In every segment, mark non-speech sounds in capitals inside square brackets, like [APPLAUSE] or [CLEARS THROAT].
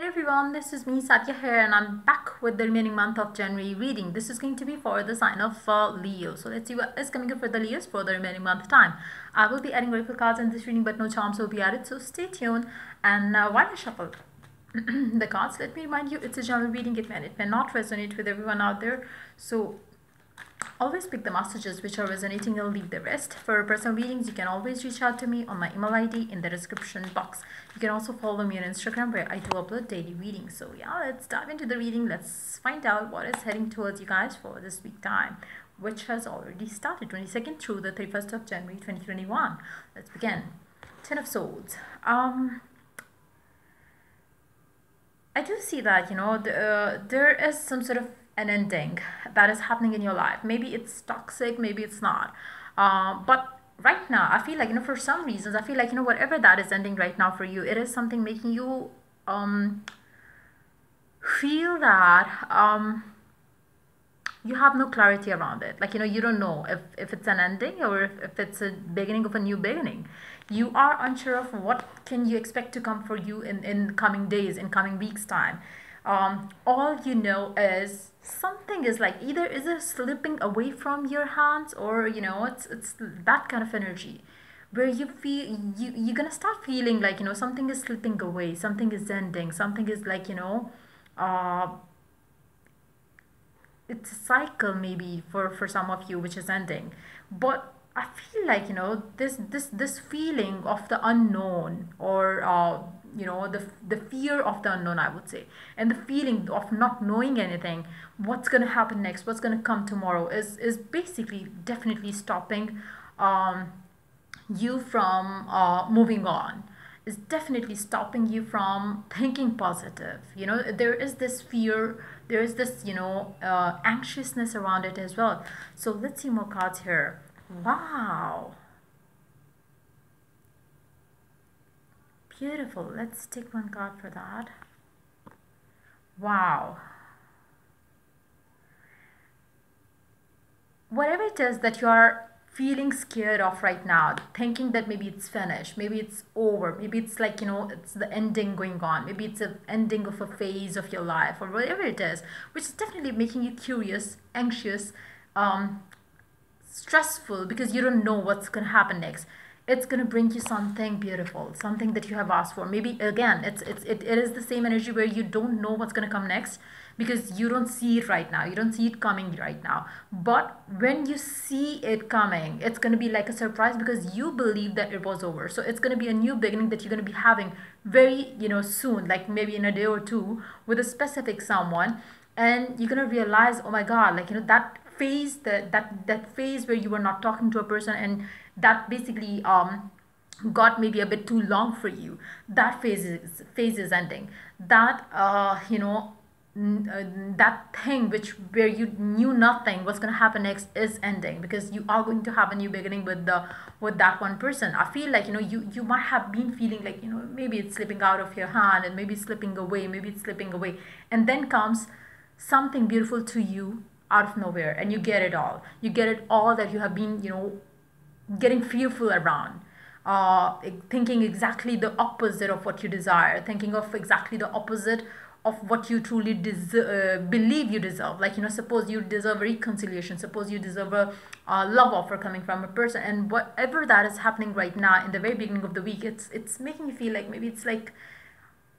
Hello everyone, this is me Sadia here and I'm back with the remaining month of January reading. This is going to be for the sign of uh, Leo. So let's see what is coming up for the Leos for the remaining month time. I will be adding oracle cards in this reading but no charms will be added so stay tuned and uh, while I shuffle [CLEARS THROAT] the cards let me remind you it's a general reading it may, it may not resonate with everyone out there so Always pick the messages which are resonating and leave the rest. For personal readings, you can always reach out to me on my email ID in the description box. You can also follow me on Instagram where I do upload daily readings. So yeah, let's dive into the reading. Let's find out what is heading towards you guys for this week time, which has already started 22nd through the 31st of January 2021. Let's begin. Ten of Swords. Um, I do see that, you know, the, uh, there is some sort of an ending that is happening in your life. Maybe it's toxic, maybe it's not. Uh, but right now, I feel like, you know, for some reasons, I feel like, you know, whatever that is ending right now for you, it is something making you um, feel that um, you have no clarity around it. Like, you know, you don't know if, if it's an ending or if, if it's a beginning of a new beginning. You are unsure of what can you expect to come for you in, in coming days, in coming weeks' time um, all you know is something is like either is it slipping away from your hands or you know it's it's that kind of energy where you feel you you're gonna start feeling like you know something is slipping away something is ending something is like you know uh it's a cycle maybe for for some of you which is ending. But i feel like you know this this this feeling of the unknown or uh you know the the fear of the unknown i would say. And the feeling of not knowing anything what's going to happen next what's going to come tomorrow is is basically definitely stopping um, you from uh, moving on. Is definitely stopping you from thinking positive you know. There is this fear there is this you know uh, anxiousness around it as well. So let's see more cards here. Wow Beautiful. Let's take one card for that. Wow. Whatever it is that you are feeling scared of right now, thinking that maybe it's finished, maybe it's over, maybe it's like, you know, it's the ending going on, maybe it's an ending of a phase of your life or whatever it is, which is definitely making you curious, anxious, um, stressful because you don't know what's going to happen next it's going to bring you something beautiful something that you have asked for. Maybe again it's, it's it, it is the same energy where you don't know what's going to come next because you don't see it right now. You don't see it coming right now. But when you see it coming it's going to be like a surprise because you believe that it was over. So it's going to be a new beginning that you're going to be having very you know soon like maybe in a day or two with a specific someone. And you're going to realize oh my god like you know that phase that that that phase where you were not talking to a person and that basically um, got maybe a bit too long for you that phase is phase is ending that uh, you know uh, that thing which where you knew nothing what's going to happen next is ending because you are going to have a new beginning with the with that one person. I feel like you know you you might have been feeling like you know maybe it's slipping out of your hand and maybe slipping away maybe it's slipping away and then comes something beautiful to you out of nowhere and you get it all. You get it all that you have been you know getting fearful around uh, thinking exactly the opposite of what you desire thinking of exactly the opposite of what you truly deserve, uh, believe you deserve. Like you know suppose you deserve reconciliation suppose you deserve a love offer coming from a person and whatever that is happening right now in the very beginning of the week it's it's making you feel like maybe it's like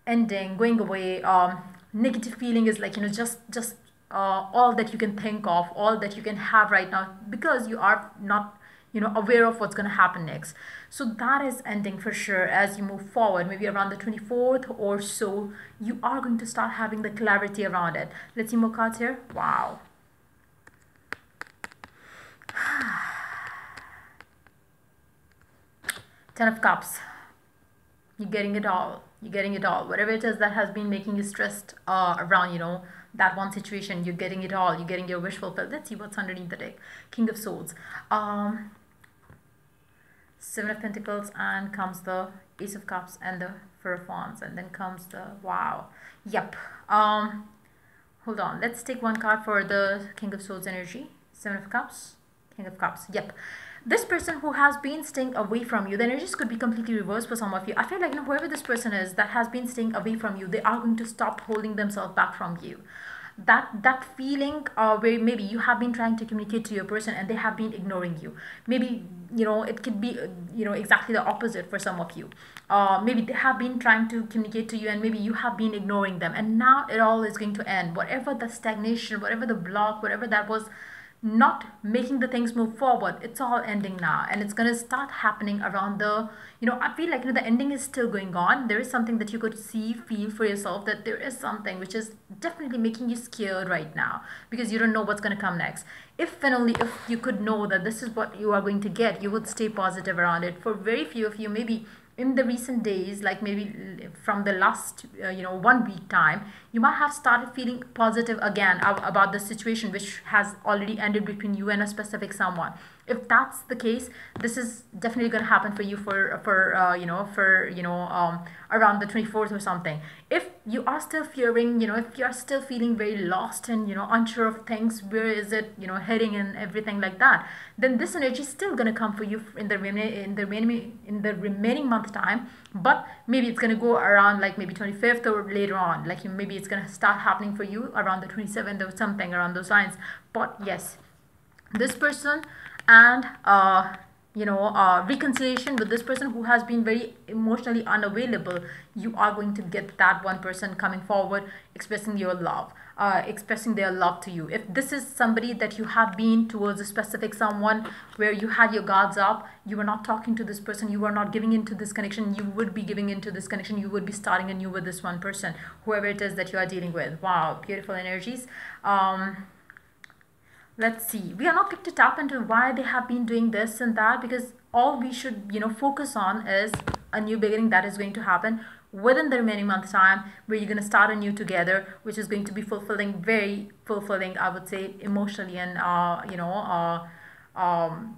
ending going away um negative feeling is like you know just just uh, all that you can think of all that you can have right now because you are not you know aware of what's going to happen next. So that is ending for sure as you move forward maybe around the 24th or so you are going to start having the clarity around it. Let's see more cards here. Wow. [SIGHS] Ten of cups. You're getting it all. You're getting it all. Whatever it is that has been making you stressed uh, around you know that one situation you're getting it all. You're getting your wish fulfilled. Let's see what's underneath the deck. King of swords. Um seven of pentacles and comes the ace of cups and the four of wands and then comes the wow. Yep um hold on. Let's take one card for the king of swords energy. Seven of cups. King of cups. Yep this person who has been staying away from you the energies could be completely reversed for some of you. I feel like you know whoever this person is that has been staying away from you they are going to stop holding themselves back from you that that feeling uh, where maybe you have been trying to communicate to your person and they have been ignoring you. Maybe you know it could be uh, you know exactly the opposite for some of you. Uh, maybe they have been trying to communicate to you and maybe you have been ignoring them. And now it all is going to end. Whatever the stagnation whatever the block whatever that was not making the things move forward. It's all ending now and it's going to start happening around the you know i feel like you know the ending is still going on. There is something that you could see feel for yourself that there is something which is definitely making you scared right now because you don't know what's going to come next. If and only if you could know that this is what you are going to get you would stay positive around it. For very few of you maybe in the recent days like maybe from the last uh, you know one week time you might have started feeling positive again about the situation which has already ended between you and a specific someone if that's the case this is definitely going to happen for you for for uh, you know for you know um, around the 24th or something. If you are still fearing you know if you are still feeling very lost and you know unsure of things where is it you know heading and everything like that then this energy is still going to come for you in the remaining in the remaining in the remaining month time but maybe it's going to go around like maybe 25th or later on like maybe it's going to start happening for you around the 27th or something around those lines but yes this person and uh, you know uh, reconciliation with this person who has been very emotionally unavailable. You are going to get that one person coming forward expressing your love uh, expressing their love to you. If this is somebody that you have been towards a specific someone where you had your guards up you were not talking to this person you were not giving into this connection you would be giving into this connection you would be starting anew with this one person whoever it is that you are dealing with. Wow beautiful energies. Um, let's see. We are not quick to tap into why they have been doing this and that because all we should you know focus on is a new beginning that is going to happen within the remaining month time where you're going to start anew together which is going to be fulfilling very fulfilling i would say emotionally and uh you know uh um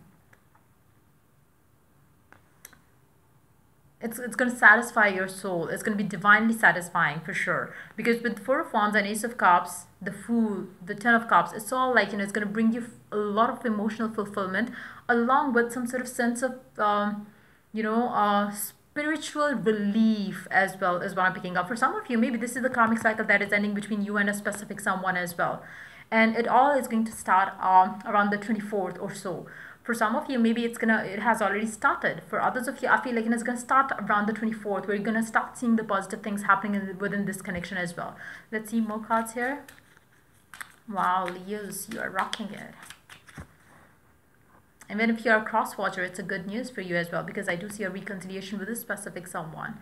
it's, it's going to satisfy your soul. It's going to be divinely satisfying for sure. Because with Four of Wands and Ace of Cups, the Fool, the Ten of Cups, it's all like, you know, it's going to bring you a lot of emotional fulfillment along with some sort of sense of, um, you know, uh, spiritual relief as well as what I'm picking up. For some of you, maybe this is the karmic cycle that is ending between you and a specific someone as well. And it all is going to start um, around the 24th or so for some of you maybe it's gonna it has already started. For others of you i feel like it's gonna start around the 24th where you're gonna start seeing the positive things happening in, within this connection as well. Let's see more cards here. Wow leos you are rocking it. And then if you're a cross watcher it's a good news for you as well because i do see a reconciliation with a specific someone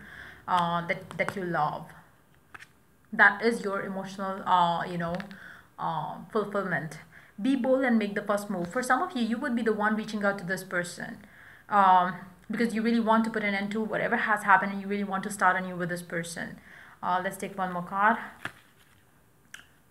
uh, that that you love. That is your emotional uh, you know uh, fulfillment be bold and make the first move. For some of you you would be the one reaching out to this person um, because you really want to put an end to whatever has happened and you really want to start anew with this person. Uh, let's take one more card.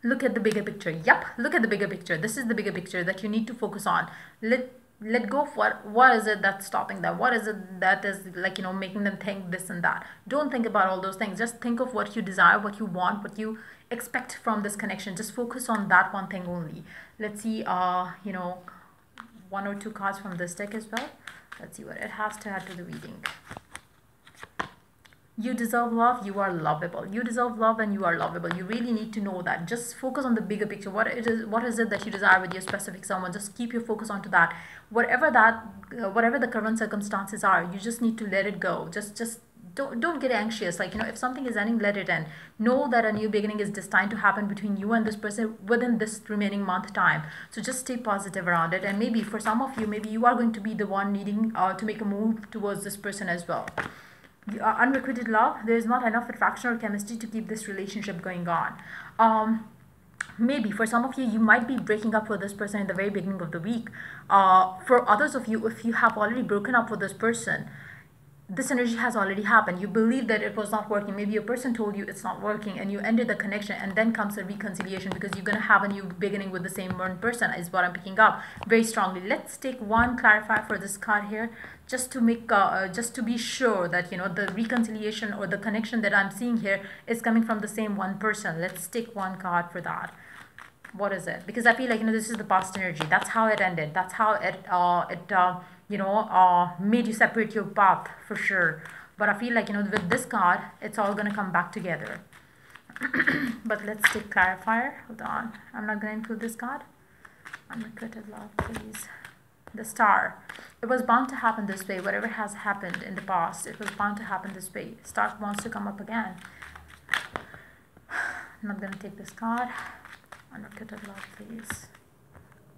Look at the bigger picture. Yep look at the bigger picture. This is the bigger picture that you need to focus on. Let let go what what is it that's stopping them what is it that is like you know making them think this and that? Don't think about all those things. Just think of what you desire what you want what you expect from this connection. Just focus on that one thing only. Let's see uh you know one or two cards from this deck as well. Let's see what it has to add to the reading you deserve love you are lovable. You deserve love and you are lovable. You really need to know that. Just focus on the bigger picture. What it is what is it that you desire with your specific someone? Just keep your focus onto that. Whatever that uh, whatever the current circumstances are you just need to let it go. Just just don't don't get anxious. Like you know if something is ending let it end. Know that a new beginning is destined to happen between you and this person within this remaining month time. So just stay positive around it. And maybe for some of you maybe you are going to be the one needing uh, to make a move towards this person as well uh, unrequited love there is not enough attraction or chemistry to keep this relationship going on. Um maybe for some of you you might be breaking up with this person in the very beginning of the week. Uh, for others of you if you have already broken up with this person this energy has already happened. You believe that it was not working. Maybe a person told you it's not working and you ended the connection and then comes a reconciliation because you're going to have a new beginning with the same one person is what I'm picking up very strongly. Let's take one clarify for this card here just to make, uh, uh, just to be sure that, you know, the reconciliation or the connection that I'm seeing here is coming from the same one person. Let's take one card for that. What is it? Because i feel like you know this is the past energy. That's how it ended. That's how it uh it uh you know uh made you separate your path for sure. But i feel like you know with this card it's all gonna come back together. [COUGHS] But let's take clarifier. Hold on. I'm not gonna include this card. I'm gonna cut it love please. The star. It was bound to happen this way. Whatever has happened in the past it was bound to happen this way. Star wants to come up again. [SIGHS] I'm not gonna take this card unrequited love please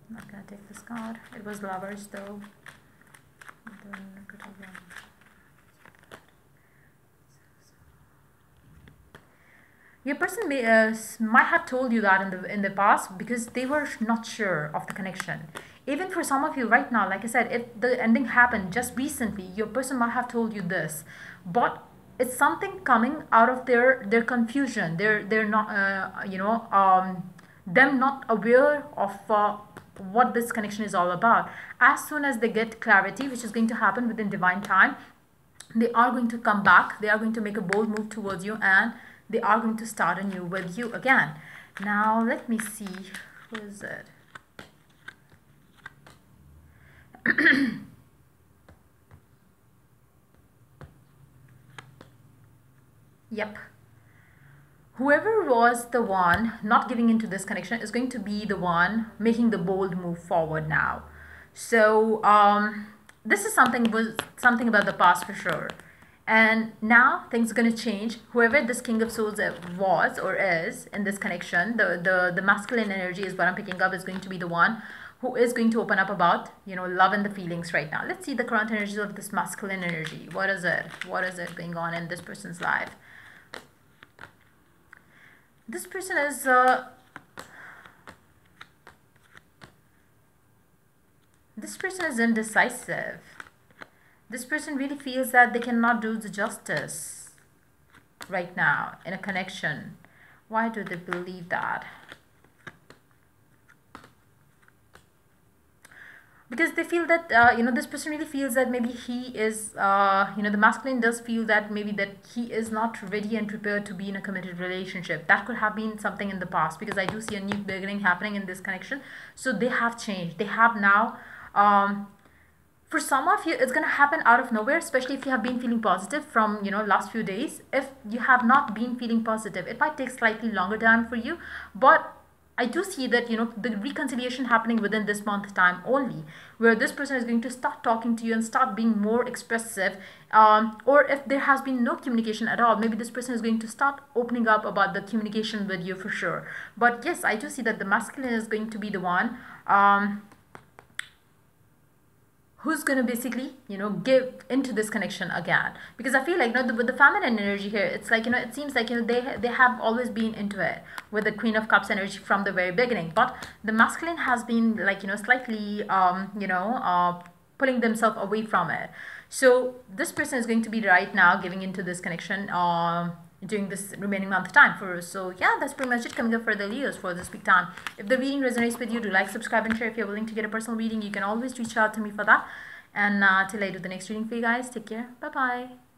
I'm not gonna take this card. It was lovers though. Your person may, uh, might have told you that in the in the past because they were not sure of the connection. Even for some of you right now like i said if the ending happened just recently your person might have told you this. But it's something coming out of their their confusion. They're they're not uh, you know um them not aware of uh, what this connection is all about. As soon as they get clarity which is going to happen within divine time they are going to come back. They are going to make a bold move towards you and they are going to start anew with you again. Now let me see. Who is it? [CLEARS THROAT] Yep whoever was the one not giving into this connection is going to be the one making the bold move forward now. So um, this is something was something about the past for sure. And now things are going to change. Whoever this king of swords was or is in this connection the the the masculine energy is what i'm picking up is going to be the one who is going to open up about you know love and the feelings right now. Let's see the current energies of this masculine energy. What is it? What is it going on in this person's life this person is uh, this person is indecisive. This person really feels that they cannot do the justice right now in a connection. Why do they believe that because they feel that uh, you know this person really feels that maybe he is uh, you know the masculine does feel that maybe that he is not ready and prepared to be in a committed relationship. That could have been something in the past because i do see a new beginning happening in this connection. So they have changed. They have now um, for some of you it's going to happen out of nowhere especially if you have been feeling positive from you know last few days. If you have not been feeling positive it might take slightly longer time for you but I do see that you know the reconciliation happening within this month time only where this person is going to start talking to you and start being more expressive um, or if there has been no communication at all maybe this person is going to start opening up about the communication with you for sure. But yes I do see that the masculine is going to be the one um, who's going to basically you know give into this connection again? Because i feel like you know, the, with the feminine energy here it's like you know it seems like you know they they have always been into it with the queen of cups energy from the very beginning. But the masculine has been like you know slightly um you know uh pulling themselves away from it. So this person is going to be right now giving into this connection um during this remaining month time for us. So yeah, that's pretty much it coming up for the Leos for this week time. If the reading resonates with you, do like, subscribe, and share. If you're willing to get a personal reading, you can always reach out to me for that. And uh, till I do the next reading for you guys, take care. Bye-bye.